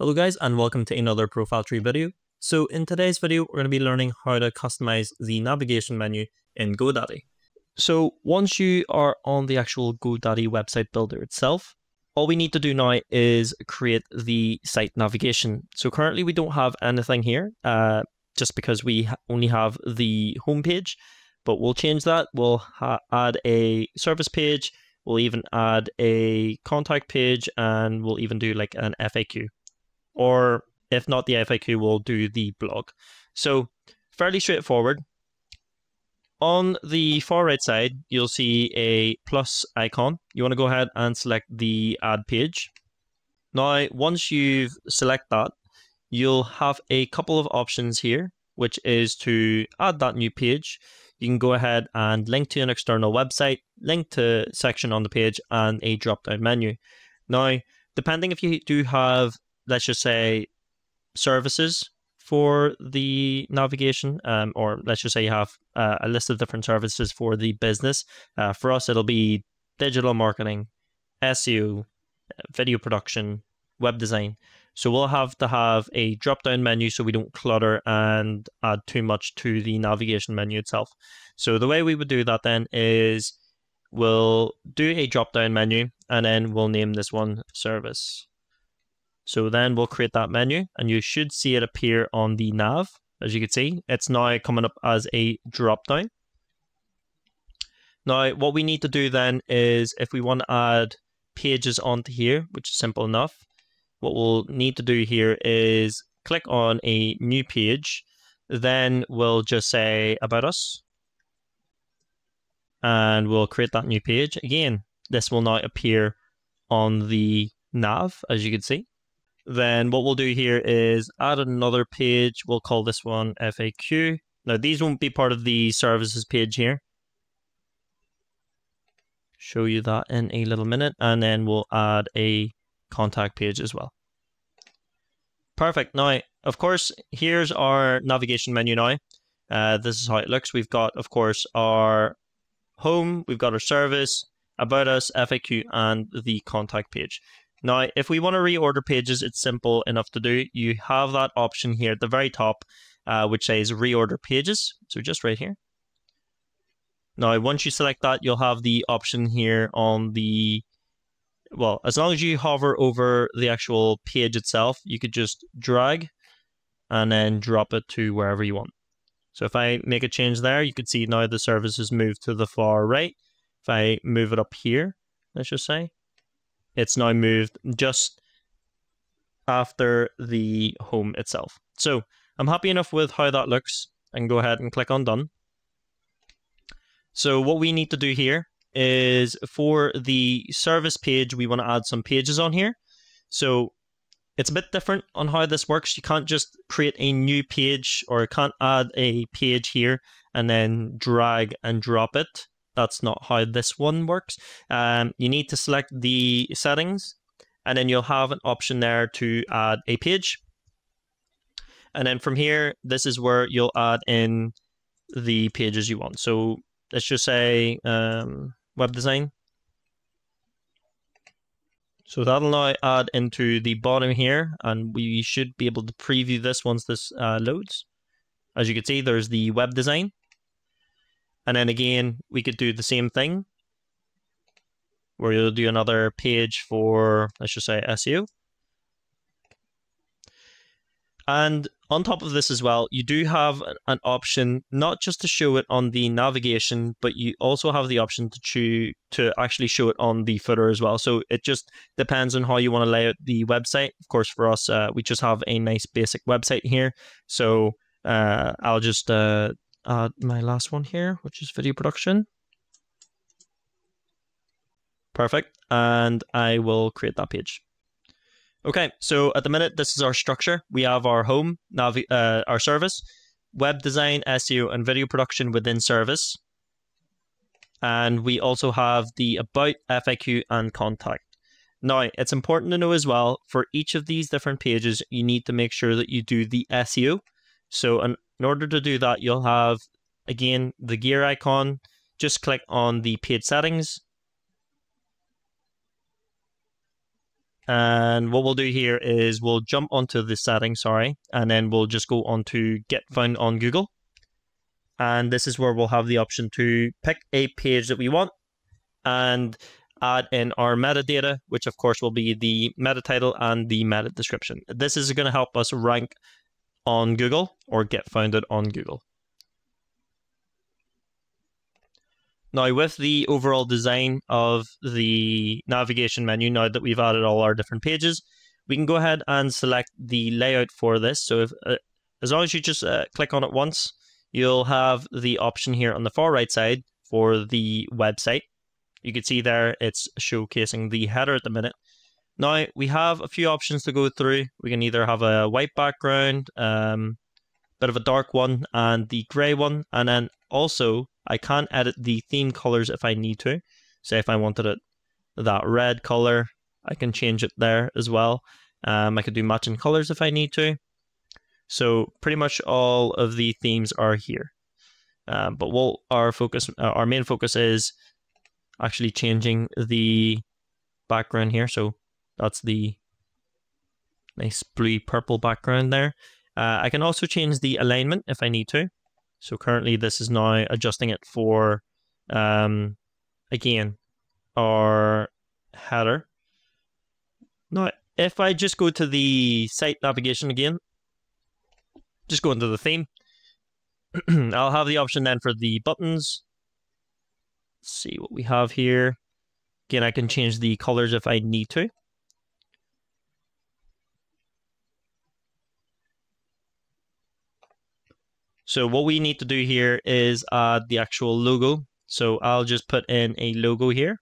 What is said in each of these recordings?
Hello guys and welcome to another ProfileTree video. So in today's video we're going to be learning how to customize the navigation menu in GoDaddy. So once you are on the actual GoDaddy website builder itself, all we need to do now is create the site navigation. So currently we don't have anything here uh, just because we only have the home page, but we'll change that. We'll add a service page, we'll even add a contact page and we'll even do like an FAQ or if not the FAQ, we'll do the blog. So fairly straightforward. On the far right side, you'll see a plus icon. You want to go ahead and select the add page. Now, once you've select that, you'll have a couple of options here, which is to add that new page. You can go ahead and link to an external website, link to section on the page, and a drop-down menu. Now, depending if you do have let's just say services for the navigation, um, or let's just say you have uh, a list of different services for the business. Uh, for us, it'll be digital marketing, SEO, video production, web design. So we'll have to have a drop down menu so we don't clutter and add too much to the navigation menu itself. So the way we would do that then is we'll do a drop down menu and then we'll name this one service. So then we'll create that menu and you should see it appear on the nav. As you can see, it's now coming up as a drop down. Now, what we need to do then is if we want to add pages onto here, which is simple enough, what we'll need to do here is click on a new page. Then we'll just say about us. And we'll create that new page. Again, this will now appear on the nav, as you can see then what we'll do here is add another page. We'll call this one FAQ. Now, these won't be part of the services page here. Show you that in a little minute. And then we'll add a contact page as well. Perfect. Now, of course, here's our navigation menu now. Uh, this is how it looks. We've got, of course, our home, we've got our service, about us, FAQ, and the contact page. Now, if we want to reorder pages, it's simple enough to do. You have that option here at the very top, uh, which says reorder pages. So just right here. Now, once you select that, you'll have the option here on the, well, as long as you hover over the actual page itself, you could just drag and then drop it to wherever you want. So if I make a change there, you can see now the service has moved to the far right. If I move it up here, let's just say, it's now moved just after the home itself. So I'm happy enough with how that looks. I can go ahead and click on done. So what we need to do here is for the service page, we want to add some pages on here. So it's a bit different on how this works. You can't just create a new page or can't add a page here and then drag and drop it. That's not how this one works. Um, you need to select the settings and then you'll have an option there to add a page. And then from here, this is where you'll add in the pages you want. So let's just say um, web design. So that'll now add into the bottom here, and we should be able to preview this once this uh, loads. As you can see, there's the web design. And then again, we could do the same thing where you'll do another page for, let's just say SEO. And on top of this as well, you do have an option not just to show it on the navigation, but you also have the option to choose to actually show it on the footer as well. So it just depends on how you want to lay out the website. Of course, for us, uh, we just have a nice basic website here. So uh, I'll just uh, add my last one here, which is video production. Perfect. And I will create that page. Okay, so at the minute, this is our structure. We have our home, navi- uh, our service, web design, SEO, and video production within service. And we also have the about, FAQ, and contact. Now, it's important to know as well, for each of these different pages, you need to make sure that you do the SEO. So an in order to do that, you'll have, again, the gear icon. Just click on the page settings. And what we'll do here is we'll jump onto the settings, sorry, and then we'll just go on to get found on Google. And this is where we'll have the option to pick a page that we want and add in our metadata, which of course will be the meta title and the meta description. This is going to help us rank on Google or get founded on Google. Now, with the overall design of the navigation menu, now that we've added all our different pages, we can go ahead and select the layout for this. So, if, uh, as long as you just uh, click on it once, you'll have the option here on the far right side for the website. You can see there it's showcasing the header at the minute. Now, we have a few options to go through. We can either have a white background, um, bit of a dark one, and the grey one, and then also I can edit the theme colors if I need to. Say if I wanted it that red color, I can change it there as well. Um, I could do matching colors if I need to. So pretty much all of the themes are here. Um, but our focus, uh, our main focus is actually changing the background here. So that's the nice blue purple background there. Uh, I can also change the alignment if I need to. So currently this is now adjusting it for, um, again, our header. Now, if I just go to the site navigation again, just go into the theme, I'll have the option then for the buttons. Let's see what we have here. Again, I can change the colors if I need to. So what we need to do here is add the actual logo. So I'll just put in a logo here.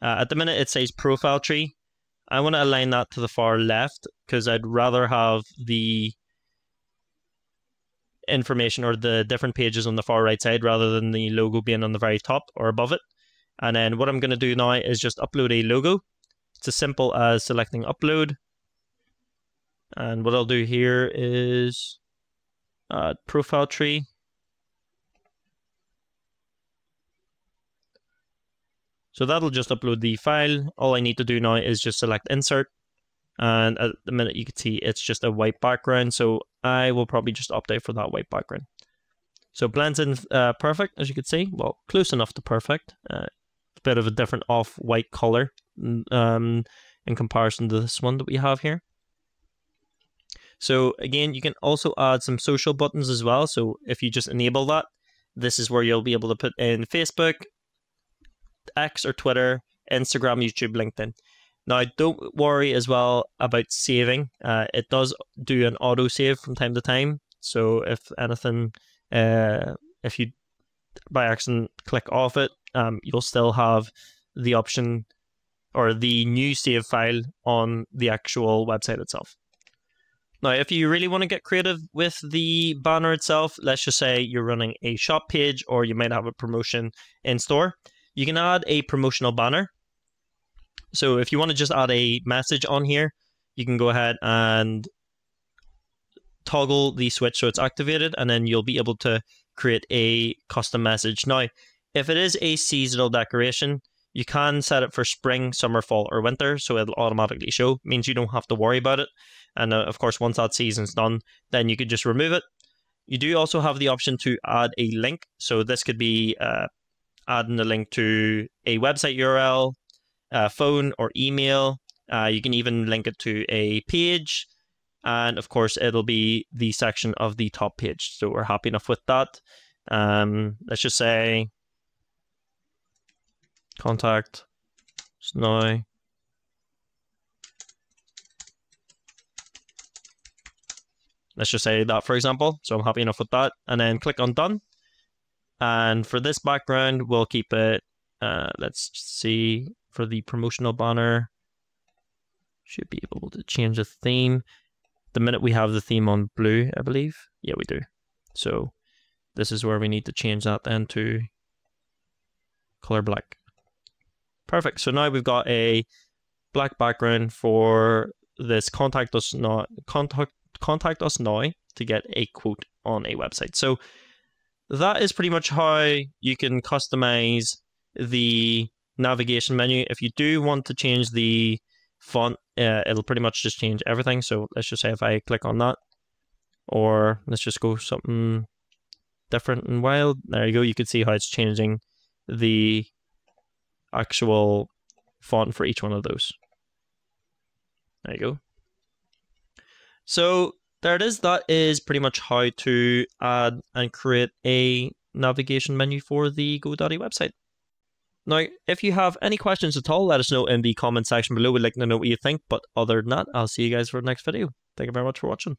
Uh, at the minute it says ProfileTree. I want to align that to the far left because I'd rather have the information or the different pages on the far right side rather than the logo being on the very top or above it. And then what I'm going to do now is just upload a logo. It's as simple as selecting upload. And what I'll do here is uh, ProfileTree. So that'll just upload the file. All I need to do now is just select insert. And at the minute you can see it's just a white background. So I will probably just opt out for that white background. So blends in uh, perfect, as you can see. Well, close enough to perfect. Uh, a bit of a different off-white color um, in comparison to this one that we have here. So again, you can also add some social buttons as well. So if you just enable that, this is where you'll be able to put in Facebook, X or Twitter, Instagram, YouTube, LinkedIn. Now, don't worry as well about saving. Uh, it does do an auto save from time to time. So if anything, uh, if you by accident click off it, um, you'll still have the option or the new save file on the actual website itself. Now, if you really want to get creative with the banner itself, let's just say you're running a shop page or you might have a promotion in store, you can add a promotional banner. So if you want to just add a message on here, you can go ahead and toggle the switch so it's activated and then you'll be able to create a custom message. Now, if it is a seasonal decoration, you can set it for spring, summer, fall, or winter, so it'll automatically show. Means you don't have to worry about it. And uh, of course, once that season's done, then you could just remove it. You do also have the option to add a link. So this could be uh, adding a link to a website URL, a phone, or email. Uh, you can even link it to a page. And of course, it'll be the section of the top page. So we're happy enough with that. Um, let's just say contact now. Let's just say that, for example. So I'm happy enough with that. And then click on done. And for this background, we'll keep it, uh, let's see, for the promotional banner. Should be able to change the theme. The minute we have the theme on blue, I believe. Yeah, we do. So this is where we need to change that then to color black. Perfect. So now we've got a black background for this contact us now contact contact us now to get a quote on a website. So that is pretty much how you can customize the navigation menu. If you do want to change the font uh, it'll pretty much just change everything. So let's just say if I click on that, or let's just go something different and wild. There you go. You can see how it's changing the actual font for each one of those. There you go. So there it is. That is pretty much how to add and create a navigation menu for the GoDaddy website. Now, if you have any questions at all, let us know in the comment section below. We'd like to know what you think. But other than that, I'll see you guys for the next video. Thank you very much for watching.